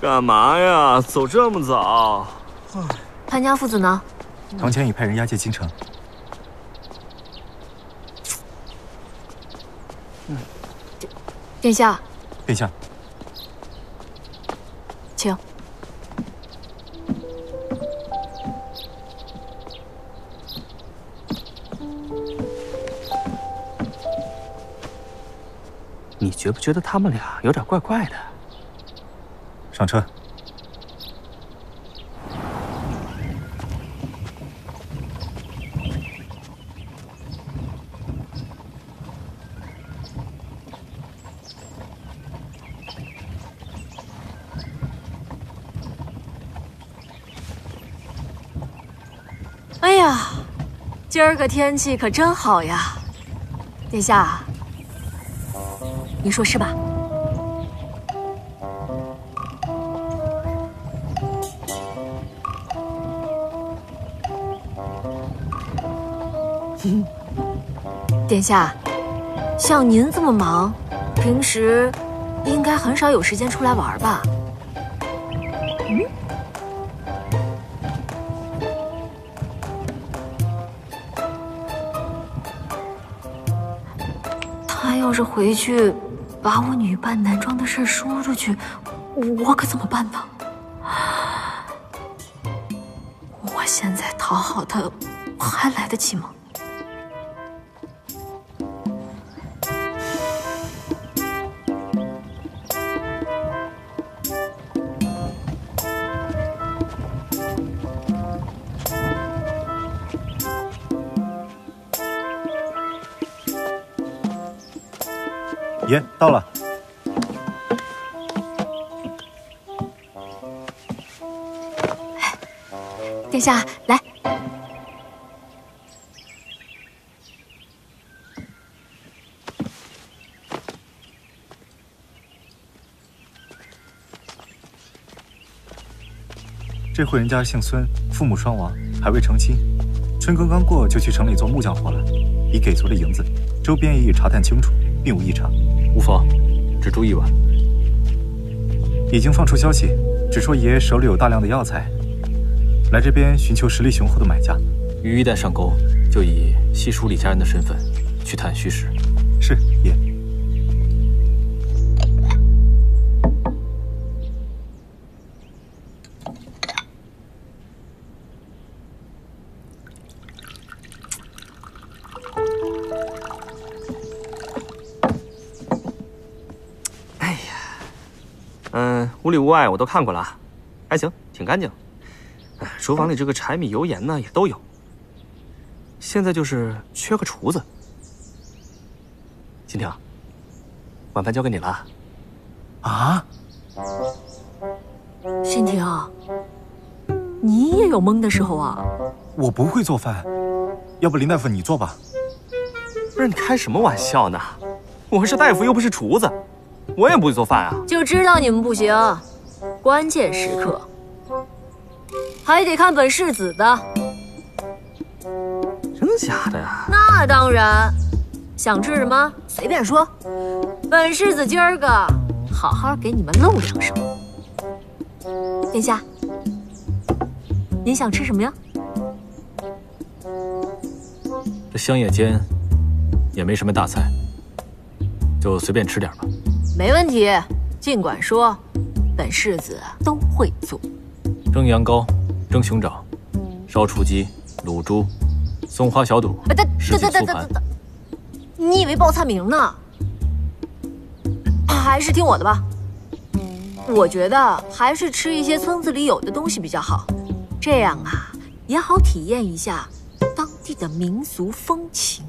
干嘛呀？走这么早？潘家父子呢？唐谦已派人押解京城。殿下。殿下，请。你觉不觉得他们俩有点怪怪的？上车。哎呀，今儿个天气可真好呀，殿下，你说是吧？殿下，像您这么忙，平时应该很少有时间出来玩吧？嗯？他要是回去把我女扮男装的事说出去，我可怎么办呢？我现在讨好他还来得及吗？爷到了。殿下，来。这户人家姓孙，父母双亡，还未成亲。春耕刚过，就去城里做木匠活了，已给足了银子，周边也已查探清楚，并无异常。无妨，只住一晚。已经放出消息，只说爷手里有大量的药材，来这边寻求实力雄厚的买家。于一旦上钩，就以西蜀李家人的身份去探虚实。是爷。屋里屋外我都看过了，还行，挺干净。哎，厨房里这个柴米油盐呢也都有。现在就是缺个厨子。欣婷，晚饭交给你了。啊？欣婷，你也有懵的时候啊？我不会做饭，要不林大夫你做吧。不是你开什么玩笑呢？我是大夫又不是厨子。我也不会做饭啊！就知道你们不行，关键时刻还得看本世子的。真的假的呀？那当然，想吃什么随便说。本世子今儿个好好给你们露两手。殿下，您想吃什么呀？这乡野间也没什么大菜，就随便吃点吧。没问题，尽管说，本世子都会做。蒸羊羔，蒸熊掌，烧雏鸡，卤猪，松花小肚，等等等等。你以为报菜名呢？还是听我的吧。我觉得还是吃一些村子里有的东西比较好，这样啊也好体验一下当地的民俗风情。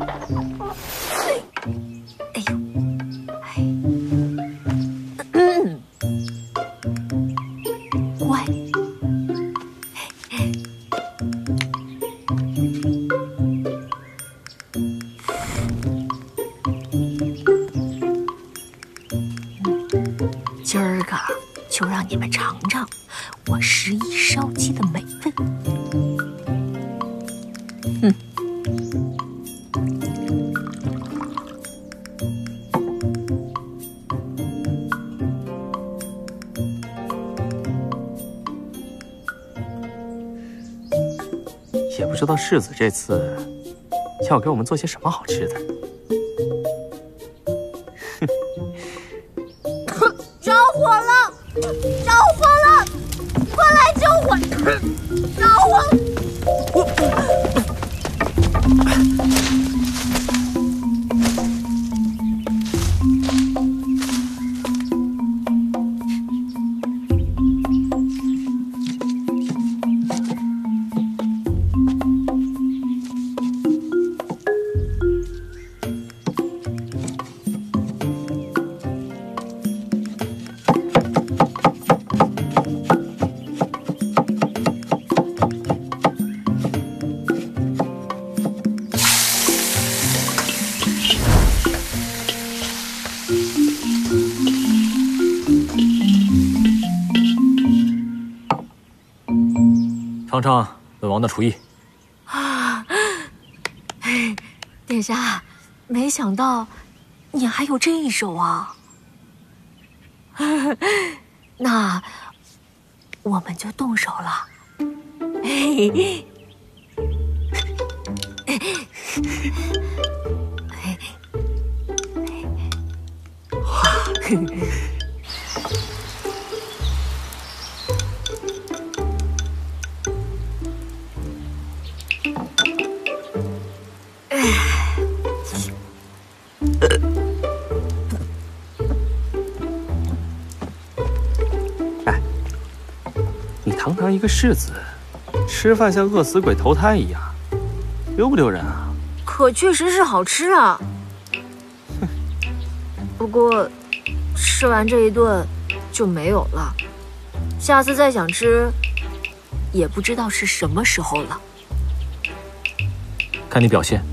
哎呦，哎，乖，今儿个就让你们尝尝。我十一烧鸡的美味。嗯。也不知道世子这次要给我们做些什么好吃的。尝尝本王的厨艺。啊！殿下，没想到你还有这一手啊！那我们就动手了。嘿嘿。哎，堂堂一个世子，吃饭像饿死鬼投胎一样，丢不丢人啊？可确实是好吃啊。哼不过，吃完这一顿就没有了。下次再想吃，也不知道是什么时候了。看你表现。